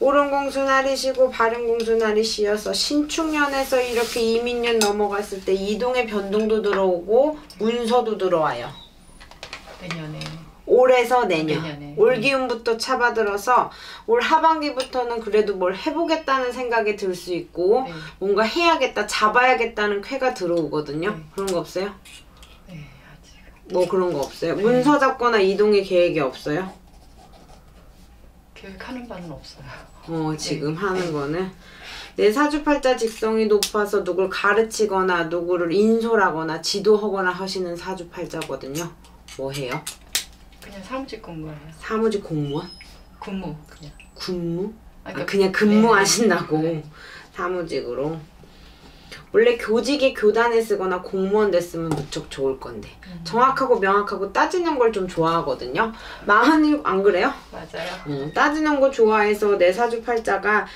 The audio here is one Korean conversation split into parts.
오른 공수날이 시고 바른 공수날이 시여서 신축년에서 이렇게 이민년 넘어갔을 때 이동의 변동도 들어오고 문서도 들어와요. 내년에 올해서 내년. 내년에. 올 기운부터 차받들어서 올 하반기부터는 그래도 뭘 해보겠다는 생각이 들 수 있고 네. 뭔가 해야겠다, 잡아야겠다는 쾌가 들어오거든요. 네. 그런 거 없어요? 네 아직 뭐 그런 거 없어요? 네. 문서 잡거나 이동의 계획이 없어요? 계획하는 바는 없어요. 어 지금 네. 하는 거는 내 사주팔자 직성이 높아서 누굴 가르치거나 누구를 인솔하거나 지도하거나 하시는 사주팔자거든요. 뭐 해요? 그냥 사무직 근무해요. 사무직 공무원? 근무 그냥. 군무? 아, 아, 그러니까 그냥 근무하신다고 네. 사무직으로 원래 교직에 교단에 쓰거나 공무원 됐으면 무척 좋을 건데 음. 정확하고 명확하고 따지는 걸 좀 좋아하거든요. 마흔이 안 그래요? 맞아요. 음, 따지는 거 좋아해서 내 사주팔자가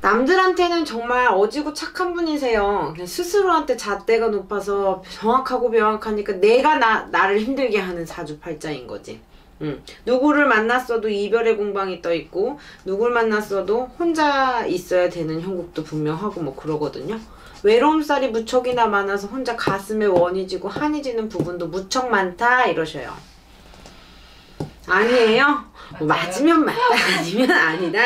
남들한테는 정말 어지고 착한 분이세요. 그냥 스스로한테 잣대가 높아서 정확하고 명확하니까 내가 나, 나를 힘들게 하는 사주팔자인 거지. 음, 누구를 만났어도 이별의 공방이 떠 있고 누구를 만났어도 혼자 있어야 되는 형국도 분명하고 뭐 그러거든요. 외로움살이 무척이나 많아서 혼자 가슴에 원이 지고 한이 지는 부분도 무척 많다 이러셔요. 아니에요? 뭐. 맞으면 맞다 아니면 아니다.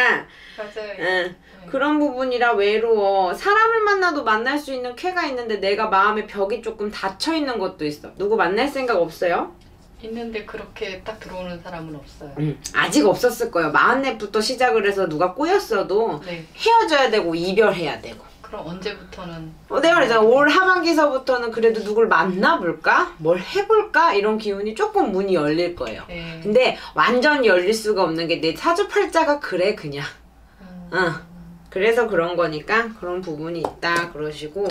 맞아요. 응. 그런 부분이라 외로워. 사람을 만나도 만날 수 있는 쾌가 있는데 내가 마음의 벽이 조금 닫혀 있는 것도 있어. 누구 만날 생각 없어요? 있는데 그렇게 딱 들어오는 사람은 없어요. 응. 아직 없었을 거예요. 마흔넷부터 시작을 해서 누가 꼬였어도 네. 헤어져야 되고 이별해야 되고. 그럼 언제부터는 어, 내가 그랬잖아. 올 하반기서부터는 그래도 누굴 만나볼까? 뭘 해볼까? 이런 기운이 조금 문이 열릴 거예요. 네. 근데 완전 열릴 수가 없는 게 내 사주팔자가 그래 그냥. 음, 응. 그래서 그런 거니까 그런 부분이 있다 그러시고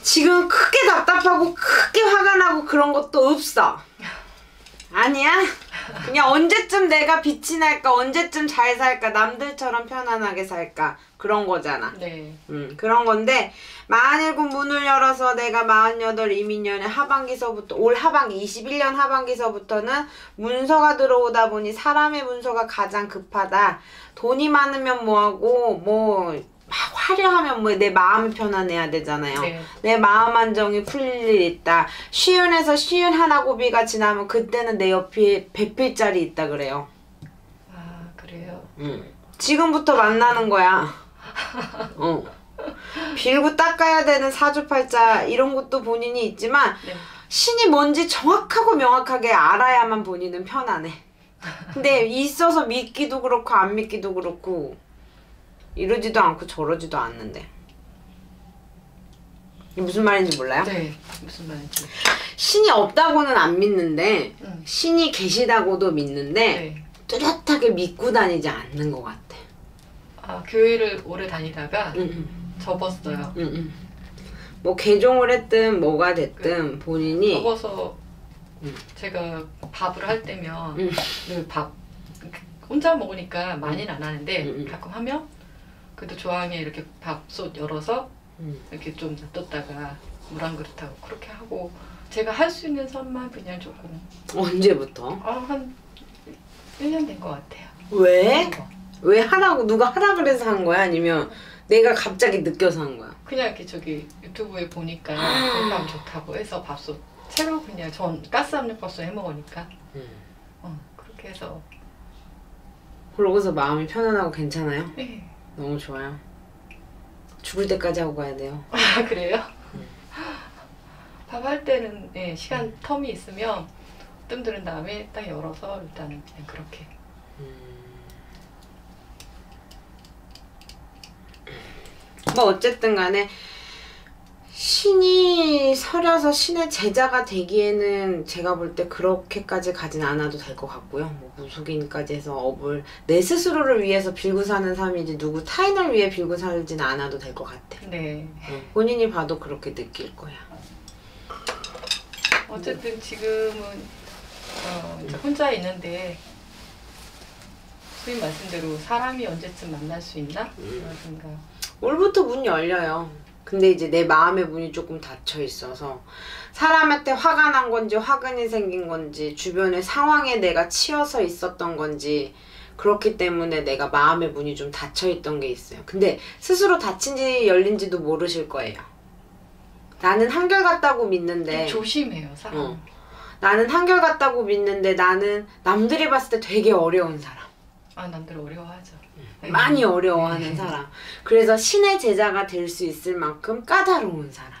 지금 크게 답답하고 크게 화가 나고 그런 것도 없어. 아니야? 그냥 언제쯤 내가 빛이 날까? 언제쯤 잘 살까? 남들처럼 편안하게 살까? 그런 거잖아. 네. 음, 그런 건데 만일구 문을 열어서 내가 48 이민년의 하반기서부터 올 하반기 21년 하반기서부터는 문서가 들어오다 보니 사람의 문서가 가장 급하다. 돈이 많으면 뭐하고 뭐 막 화려하면 뭐 내 마음이 편안해야 되잖아요. 네. 내 마음 안정이 풀릴 일 있다. 쉬운에서 쉬운 하나 고비가 지나면 그때는 내 옆에 배필자리 있다 그래요. 아 그래요. 응. 지금부터 만나는 거야. 어. 빌고 닦아야 되는 사주팔자 이런 것도 본인이 있지만 네. 신이 뭔지 정확하고 명확하게 알아야만 본인은 편안해. 근데 있어서 믿기도 그렇고 안 믿기도 그렇고 이러지도 않고 저러지도 않는데. 무슨 말인지 몰라요? 네. 무슨 말인지. 신이 없다고는 안 믿는데 응. 신이 계시다고도 믿는데 네. 뚜렷하게 믿고 다니지 않는 것 같아. 아 교회를 오래 다니다가 응, 응. 접었어요. 응, 응. 뭐 개종을 했든 뭐가 됐든 본인이 접어서 음. 제가 밥을 할 때면 음. 늘밥 혼자 먹으니까 많이는 안 하는데 음, 음. 가끔 하면 그래도 조항에 이렇게 밥솥 열어서 음. 이렇게 좀 놔뒀다가 물 한 그릇 하고 그렇게 하고 제가 할 수 있는 선만 그냥 조금 언제부터? 아, 한 1년 된 것 같아요. 왜? 왜 하라고 누가 하라 그래서 한 거야? 아니면 내가 갑자기 느껴서 한 거야? 그냥 이렇게 저기 유튜브에 보니까 건강 좋다고 해서 밥솥 새로 그냥 전 가스 압력밥솥 해 먹으니까 음. 어, 그렇게 해서 그러고서 마음이 편안하고 괜찮아요? 네. 너무 좋아요. 죽을 때까지 하고 가야 돼요. 아 그래요? 음. 밥할 때는 예, 시간 텀이 있으면 뜸 들은 다음에 딱 열어서 일단은 그냥 그렇게 뭐 어쨌든 간에 신이 서려서 신의 제자가 되기에는 제가 볼 때 그렇게까지 가진 않아도 될 것 같고요. 뭐 무속인까지 해서 업을 내 스스로를 위해서 빌고 사는 삶이지 누구 타인을 위해 빌고 살지는 않아도 될 것 같아. 네 응. 본인이 봐도 그렇게 느낄 거야. 어쨌든 지금은 어, 혼자 있는데 선생님 말씀대로 사람이 언제쯤 만날 수 있나 그런 생각 올부터 문 열려요. 근데 이제 내 마음의 문이 조금 닫혀 있어서 사람한테 화가 난 건지 화근이 생긴 건지 주변의 상황에 내가 치여서 있었던 건지 그렇기 때문에 내가 마음의 문이 좀 닫혀 있던 게 있어요. 근데 스스로 닫힌지 열린지도 모르실 거예요. 나는 한결같다고 믿는데 조심해요 사람. 어. 나는 한결같다고 믿는데 나는 남들이 봤을 때 되게 어려운 사람. 아 남들 어려워하죠. 네. 많이 어려워하는 네. 사람. 그래서 신의 제자가 될 수 있을 만큼 까다로운 사람.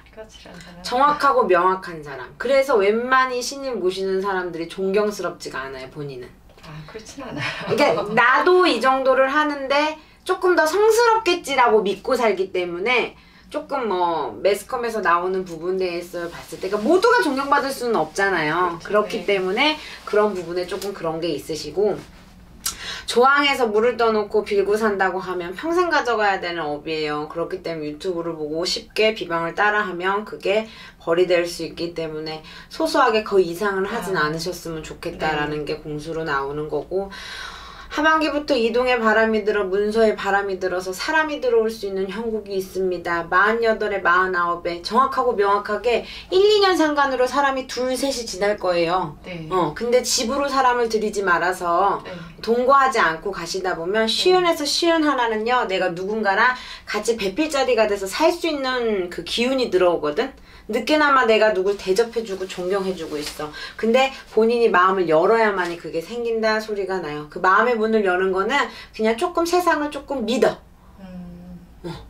정확하고 명확한 사람. 그래서 웬만히 신을 모시는 사람들이 존경스럽지가 않아요, 본인은. 아 그렇진 않아요. 그러니까 나도 이 정도를 하는데 조금 더 성스럽겠지라고 믿고 살기 때문에 조금 뭐 매스컴에서 나오는 부분에서 봤을 때 그러니까 모두가 존경받을 수는 없잖아요. 그렇죠. 그렇기 네. 때문에 그런 부분에 조금 그런 게 있으시고 조항에서 물을 떠놓고 빌고 산다고 하면 평생 가져가야 되는 업이에요. 그렇기 때문에 유튜브를 보고 쉽게 비방을 따라하면 그게 벌이 될 수 있기 때문에 소소하게 그 이상을 하진 아. 않으셨으면 좋겠다라는 게 공수로 나오는 거고 하반기부터 이동의 바람이 들어 문서에 바람이 들어서 사람이 들어올 수 있는 형국이 있습니다. 48에 49에 정확하고 명확하게 1, 2년 상간으로 사람이 둘, 셋이 지날 거예요. 네. 어, 근데 집으로 사람을 들이지 말아서 네. 동거하지 않고 가시다 보면 쉬운에서 쉬운 하나는요 내가 누군가랑 같이 배필 자리가 돼서 살 수 있는 그 기운이 들어오거든 늦게나마 내가 누굴 대접해주고 존경해주고 있어 근데 본인이 마음을 열어야만이 그게 생긴다 소리가 나요 그 마음의 문을 여는 거는 그냥 조금 세상을 조금 믿어 음,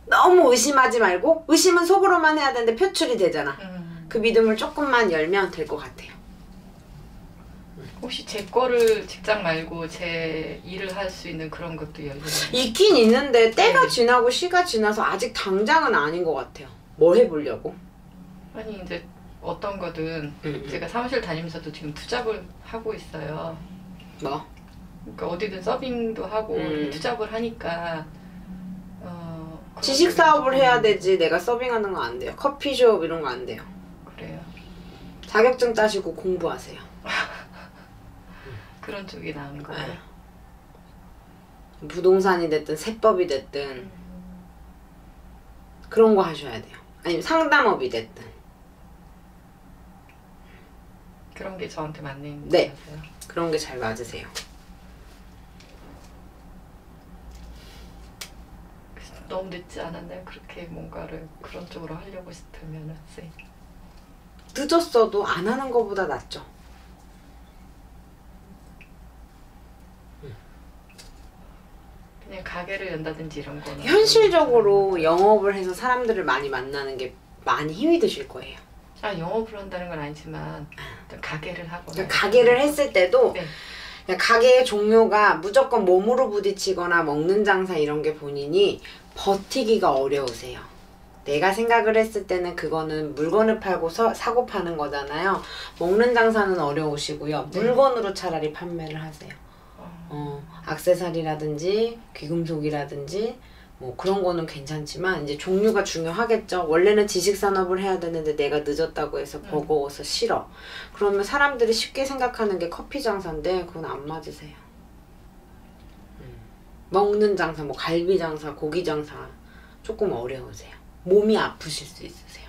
너무 의심하지 말고 의심은 속으로만 해야 되는데 표출이 되잖아 음. 그 믿음을 조금만 열면 될 것 같아요 혹시 제 거를 직장 말고 제 일을 할 수 있는 그런 것도 열리나요? 있긴 있는데 때가 네. 지나고 시가 지나서 아직 당장은 아닌 것 같아요. 뭘 해보려고? 아니 이제 어떤 거든 음. 제가 사무실 다니면서도 지금 투잡을 하고 있어요. 뭐? 그러니까 어디든 서빙도 하고 음. 투잡을 하니까 어, 지식 사업을 좀 해야 되지. 내가 서빙하는 거 안 돼요. 커피숍 이런 거 안 돼요. 그래요. 자격증 따시고 공부하세요. 그런 쪽이 나은 거예요. 네. 부동산이 됐든 세법이 됐든 음. 그런 거 하셔야 돼요. 아니면 상담업이 됐든. 그런 게 저한테 맞는 네. 것 같아요. 그런 게 잘 맞으세요. 너무 늦지 않았나요? 그렇게 뭔가를 그런 쪽으로 하려고 싶으면은 쌤. 늦었어도 안 하는 거보다 낫죠. 그냥 가게를 연다든지 이런 거는 현실적으로 영업을 해서 사람들을 많이 만나는 게 많이 힘이 드실 거예요. 아 영업을 한다는 건 아니지만 일단 가게를 하거나 그러니까 가게를 했을 때도 네. 가게의 종료가 무조건 몸으로 부딪히거나 먹는 장사 이런 게 본인이 버티기가 어려우세요. 내가 생각을 했을 때는 그거는 물건을 팔고 서, 사고 파는 거잖아요. 먹는 장사는 어려우시고요. 네. 물건으로 차라리 판매를 하세요. 어, 어, 악세사리라든지 귀금속이라든지 뭐 그런 거는 괜찮지만 이제 종류가 중요하겠죠. 원래는 지식 산업을 해야 되는데 내가 늦었다고 해서 음. 버거워서 싫어. 그러면 사람들이 쉽게 생각하는 게 커피 장사인데 그건 안 맞으세요. 음. 먹는 장사, 뭐 갈비 장사, 고기 장사 조금 어려우세요. 몸이 아프실 수 있으세요.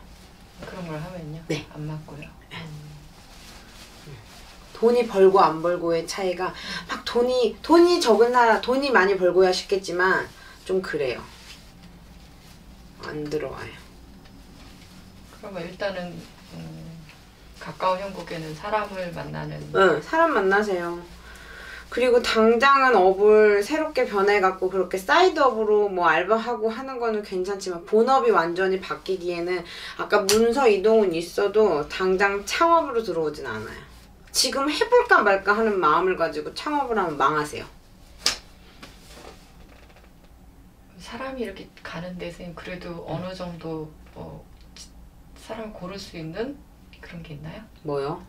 그런 걸 하면요 네. 안 맞고요 돈이 벌고 안 벌고의 차이가 막 돈이 돈이 적은 사람 돈이 많이 벌고야 싶겠지만 좀 그래요. 안 들어와요. 그러면 일단은 음, 가까운 형국에는 사람을 만나는 응, 사람 만나세요. 그리고 당장은 업을 새롭게 변해갖고 그렇게 사이드업으로 뭐 알바하고 하는 거는 괜찮지만 본업이 완전히 바뀌기에는 아까 문서 이동은 있어도 당장 창업으로 들어오진 않아요. 지금 해볼까 말까 하는 마음을 가지고 창업을 하면 망하세요. 사람이 이렇게 가는 데서는 그래도 어느 정도 어, 지- 사람 고를 수 있는 그런 게 있나요? 뭐요?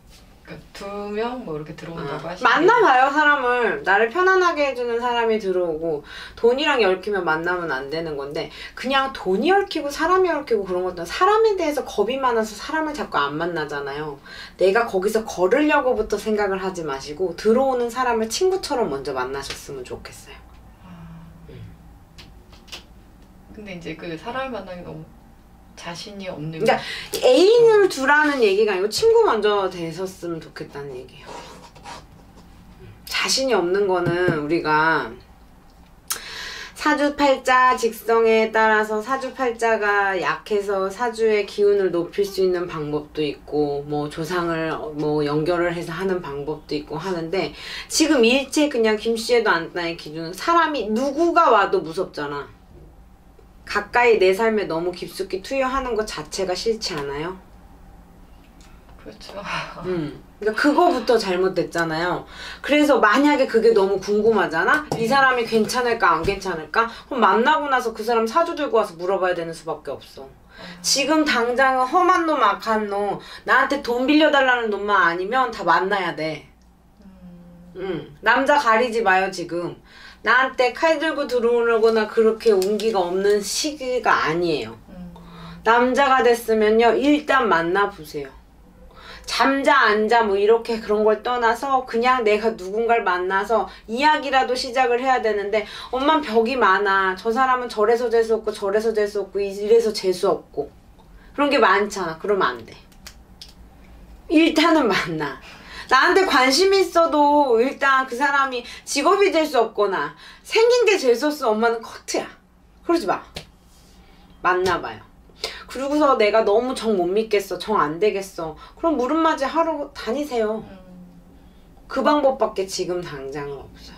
그러니까 두명 뭐 이렇게 들어온다고 아, 하시는데 만나봐요 사람을. 나를 편안하게 해주는 사람이 들어오고 돈이랑 얽히면 만나면 안 되는 건데 그냥 돈이 얽히고 사람이 얽히고 그런 것들은 사람에 대해서 겁이 많아서 사람을 자꾸 안 만나잖아요. 내가 거기서 걸으려고부터 생각을 하지 마시고 들어오는 사람을 친구처럼 먼저 만나셨으면 좋겠어요. 아, 음. 근데 이제 그 사람을 만나기 너무 자신이 없는 그러니까 애인을 두라는 얘기가 아니고 친구 먼저 되셨으면 좋겠다는 얘기예요 음. 자신이 없는 거는 우리가 사주팔자 직성에 따라서 사주팔자가 약해서 사주의 기운을 높일 수 있는 방법도 있고 뭐 조상을 뭐 연결을 해서 하는 방법도 있고 하는데 지금 일체 그냥 김씨에도 안나의 기준은 사람이 누구가 와도 무섭잖아. 가까이 내 삶에 너무 깊숙이 투여하는 것 자체가 싫지 않아요? 그렇죠. 음. 그러니까 그거부터 잘못됐잖아요. 그래서 만약에 그게 너무 궁금하잖아? 이 사람이 괜찮을까 안 괜찮을까? 그럼 만나고 나서 그 사람 사주 들고 와서 물어봐야 되는 수밖에 없어. 지금 당장은 험한 놈 악한 놈 나한테 돈 빌려달라는 놈만 아니면 다 만나야 돼. 음, 음. 남자 가리지 마요 지금. 나한테 칼 들고 들어오거나 그렇게 운기가 없는 시기가 아니에요. 음, 남자가 됐으면요 일단 만나보세요. 잠자 앉아 뭐 이렇게 그런 걸 떠나서 그냥 내가 누군가를 만나서 이야기라도 시작을 해야 되는데 엄만 벽이 많아. 저 사람은 저래서 재수 없고 저래서 재수 없고 이래서 재수 없고. 그런 게 많잖아. 그러면 안 돼. 일단은 만나 나한테 관심이 있어도 일단 그 사람이 직업이 될 수 없거나 생긴 게 재수 없어 엄마는 커트야 그러지 마 만나봐요 그러고서 내가 너무 정 못 믿겠어. 정 안 되겠어. 그럼 물음맞이 하러 다니세요. 음. 그 방법밖에 지금 당장은 없어요.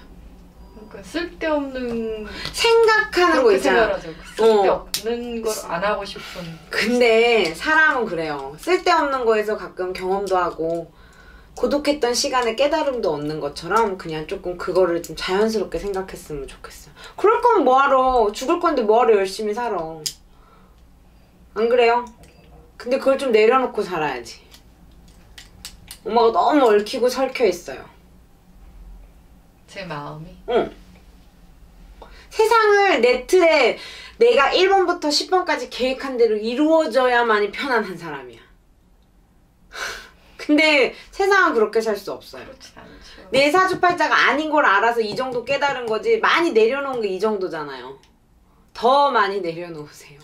그러니까 쓸데없는 생각하는 거 있잖아. 생각하죠. 쓸데없는 걸안 하고 싶은. 근데 사람은 그래요. 쓸데없는 거에서 가끔 경험도 하고 고독했던 시간에 깨달음도 얻는 것처럼 그냥 조금 그거를 좀 자연스럽게 생각했으면 좋겠어요. 그럴 거면 뭐하러 죽을 건데 뭐하러 열심히 살아. 안 그래요? 근데 그걸 좀 내려놓고 살아야지. 엄마가 너무 얽히고 설켜 있어요. 제 마음이. 응. 세상을 내 틀에 내가 1번부터 10번까지 계획한 대로 이루어져야만이 편안한 사람이야. 근데 세상은 그렇게 살 수 없어요. 내 사주팔자가 아닌 걸 알아서 이 정도 깨달은 거지 많이 내려놓은 게 이 정도잖아요. 더 많이 내려놓으세요.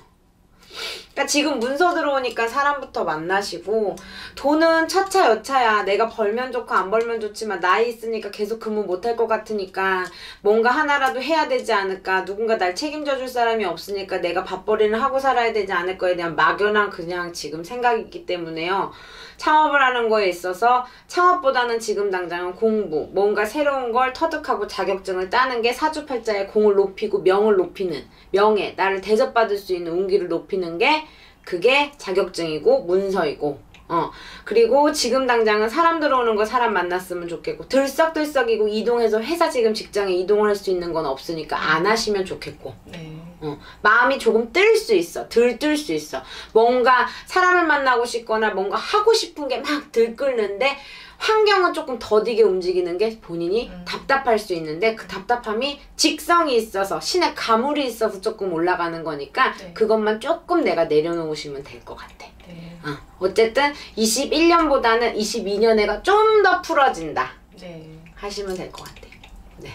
그러니까 지금 문서 들어오니까 사람부터 만나시고 돈은 차차 여차야 내가 벌면 좋고 안 벌면 좋지만 나이 있으니까 계속 근무 못할 것 같으니까 뭔가 하나라도 해야 되지 않을까 누군가 날 책임져 줄 사람이 없으니까 내가 밥벌이를 하고 살아야 되지 않을 거에 대한 막연한 그냥 지금 생각이 있기 때문에요 창업을 하는 거에 있어서 창업보다는 지금 당장은 공부 뭔가 새로운 걸 터득하고 자격증을 따는 게 사주팔자의 공을 높이고 명을 높이는 명예 나를 대접받을 수 있는 운기를 높이는 게 그게 자격증이고 문서이고 어 그리고 지금 당장은 사람 들어오는 거 사람 만났으면 좋겠고 들썩들썩이고 이동해서 회사 지금 직장에 이동을 할 수 있는 건 없으니까 안 하시면 좋겠고 네. 어, 마음이 조금 뜰 수 있어. 들뜰 수 있어. 뭔가 사람을 만나고 싶거나 뭔가 하고 싶은 게 막 들끓는데 환경은 조금 더디게 움직이는 게 본인이 음. 답답할 수 있는데 그 답답함이 직성이 있어서 신의 가물이 있어서 조금 올라가는 거니까 네. 그것만 조금 내가 내려놓으시면 될 것 같아. 네. 어, 어쨌든 21년보다는 22년에가 좀 더 풀어진다 네. 하시면 될 것 같아요. 네.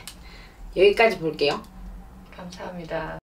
여기까지 볼게요. 감사합니다.